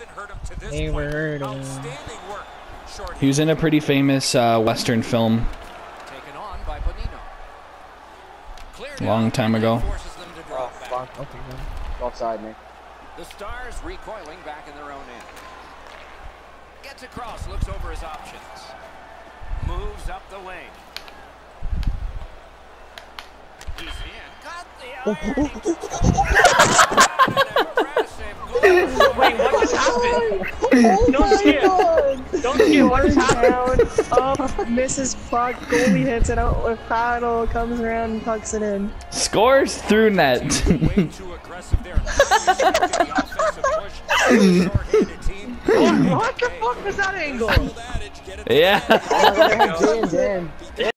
Never point. heard of him. Work. Short He was in a pretty famous uh, Western film Taken on by Bonino. Long time ago. that Forces them to draw back. Fuck, okay. Offside, man. The Stars recoiling back in their own end. Gets across, looks over his options. Moves up the wing. He's in. Got the happened? Don't skip. Don't skip. What just? Down, up, misses puck, goalie hits it out with paddle, comes around and tucks it in. Scores through net. way too aggressive there. The offensive push. Short-handed team. What, what the fuck was that angle? Old adage, get it yeah. Dan, Dan.